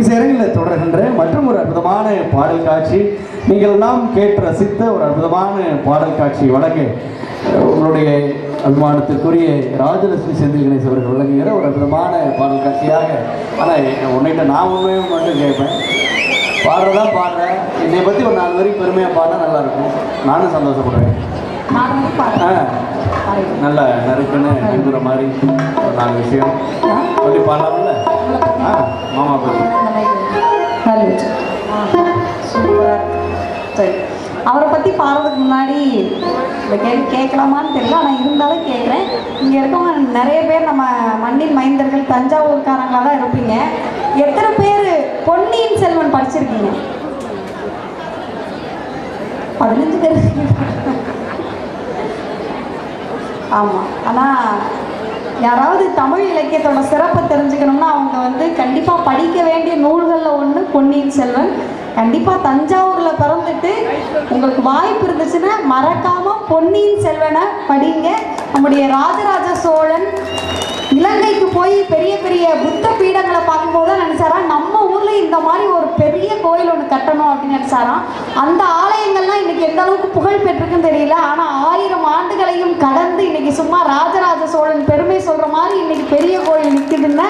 இசையரங்கில் தொடர்கின்ற மற்றும் ஒரு அற்புதமான பாடல் காட்சி. நீங்கள் எல்லாம் கேட்டு ரசித்த ஒரு அற்புதமான பாடல் காட்சி வழங்க உங்களுடைய அபிமானத்திற்குரிய ராஜலட்சுமி செந்தில் கணேசன் அவர்கள் வழங்குகிற ஒரு அற்புதமான பாடல் காட்சியாக. ஆனால் உன்னிட்ட நான் உண்மையை மட்டும் கேட்பேன். பாடுறதா பாடுறேன். என்னை பற்றி ஒரு நாலு வரைக்கும் பெருமையாக பாடினா நல்லா இருக்கும். நானும் சந்தோஷப்படுவேன் ஆ நல்ல நறுக்குன்னு எழுதுற மாதிரி ஒரு நாலு விஷயம். சொல்லி பாடலாம்ல? மாமா சரி. அவரை பற்றி பாடுறதுக்கு முன்னாடி இந்த கேள்வி கேட்கலாமான்னு தெரியல ஆனால் இருந்தாலும் கேட்குறேன். இங்கே இருக்கவங்க நிறைய பேர் நம்ம மண்ணின் மைந்தர்கள் தஞ்சாவூர்காரங்களாக தான் இருப்பீங்க. எத்தனை பேர் பொன்னியின் செல்வன் படிச்சிருக்கீங்க? பதினஞ்சு பேர். ஆமாம் ஆனால் யாராவது தமிழ் இலக்கியத்தோட சிறப்பு தெரிஞ்சுக்கணும்னா அவங்க வந்து கண்டிப்பாக படிக்க வேண்டிய நூல்களில் ஒன்று பொன்னியின் செல்வன் கண்டிப்பாக தஞ்சாவூரில் பிறந்துட்டு உங்களுக்கு வாய்ப்பு இருந்துச்சுன்னா மறக்காமல் பொன்னியின் செல்வனை படிங்க. நம்முடைய ராஜராஜ சோழன் இலங்கைக்கு போய் பெரிய பெரிய புத்த பீடங்களை பார்க்கும்போது தான் நினச்சாரா நம்ம ஊரில் இந்த மாதிரி ஒரு பெரிய கோயில் ஒன்று கட்டணும் அப்படின்னு நினச்சாராம். அந்த ஆலயங்கள்லாம் இன்னைக்கு எந்த அளவுக்கு புகழ் பெற்றிருக்குன்னு தெரியல. ஆனால் ஆயிரம் ஆண்டுகளையும் கடந்து இன்னைக்கு சும்மா ராஜராஜ சோழன் பெருமை சொல்கிற மாதிரி இன்னைக்கு பெரிய கோயில் நிற்குதுன்னா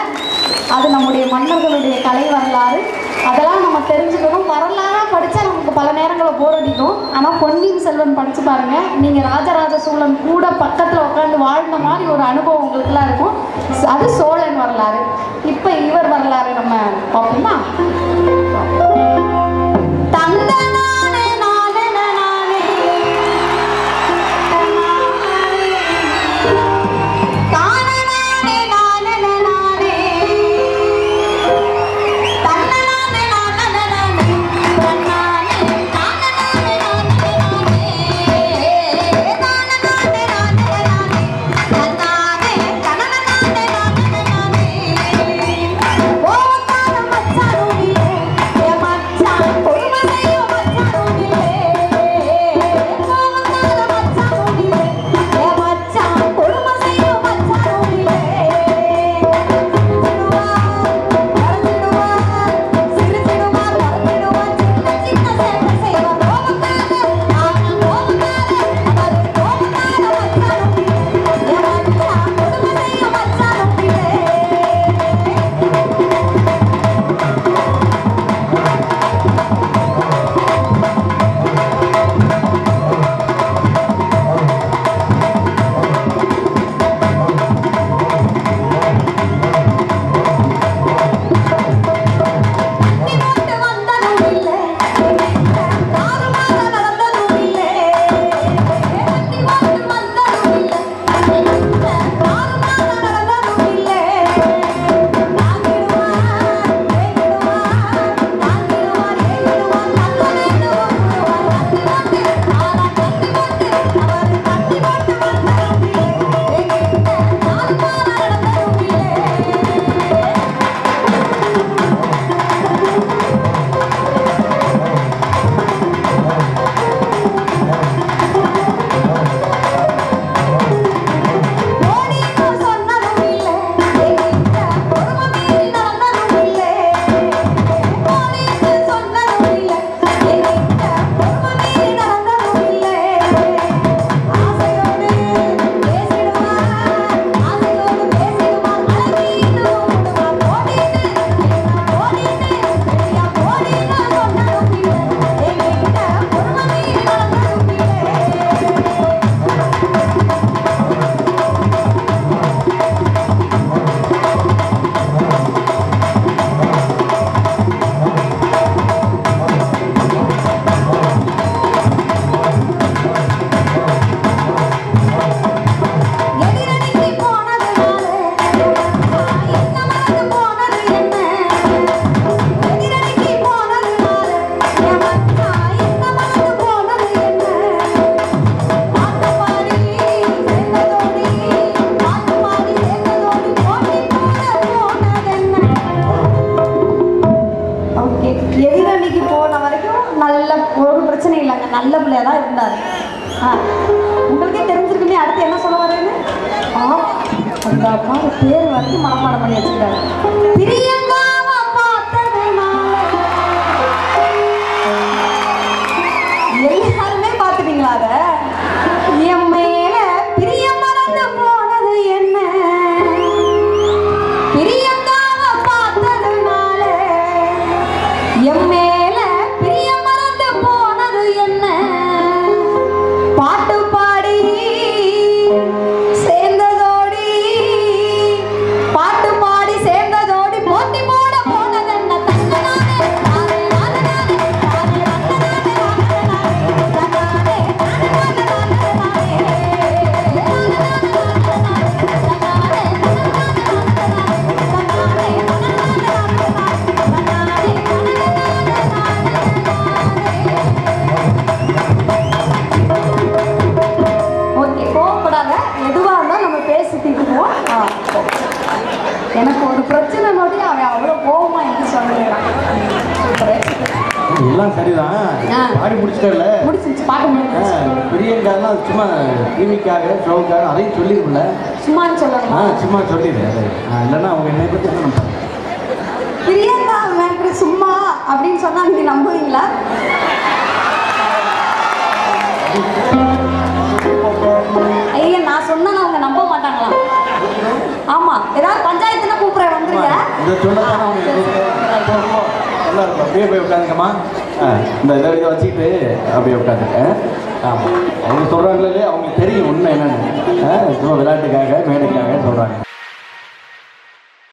அது நம்முடைய மன்னர்களுடைய கலை வரலாறு. அதெல்லாம் நம்ம தெரிஞ்சுக்கணும். வரலாறாக படித்தா நமக்கு பல நேரங்களில் போர் அடிக்கும். ஆனால் பொன்னியின் செல்வன் படித்து பாருங்கள் நீங்கள் ராஜராஜ சோழன் கூட பக்கத்தில் உட்காந்து வாழ்ந்த மாதிரி ஒரு அனுபவம் உங்களுக்குலாம் இருக்கும். அது சோழன் வரலாறு. இப்போ இவர் வரலாறு நம்ம பார்ப்போமா? நல்ல பிள்ளையா தான் இருந்தார். ஆ உங்களுக்கே தெரிஞ்சிருக்குமே அடுத்து என்ன சொல்ல வரேன்னு? ஆ அந்த அப்பா பேர் வரைக்கும் மனப்பாடம் பண்ணி வச்சுருக்காரு பிரியங்காவை எல்லாம் சரிதான். பாடி முடிச்சிட்டல முடிச்சிருச்சு பாட்டு முடிஞ்சிருச்சு பிரியங்காலாம் அது சும்மா டிவிக்காக ஷோவுக்காக அதையும் சொல்லிருக்குல்ல சும்மான்னு ஆ சொல்லணுமா சும்மா சொல்லிடு. இல்லைன்னா அவங்க என்னை பற்றி என்ன நினைப்பாங்க? பிரியங்கா மேட்ரு சும்மா அப்படின்னு சொன்னா நீங்க நம்புவீங்களா? ஐயா நான் சொன்னா அவங்க நம்ப மாட்டாங்களா? ஆமா. ஏதாவது பஞ்சாயத்துனா கூப்பிடுறேன் வந்துருங்க இதை சொல்லத்தானே அவங்க கூப்பிட்டு- போ, நல்லா இருக்கும் அப்படியே போய் உட்காந்துக்கம்மா. ஆ, இந்த இதை இதை வச்சுக்கிட்டு அப்படியே உட்காந்துருக்கேன் ஆமாம் அவங்க சொல்கிறாங்களே அவங்களுக்கு தெரியும் உண்மை என்னன்னு. சும்மா விளையாட்டுக்காக மேடைக்காக சொல்கிறாங்க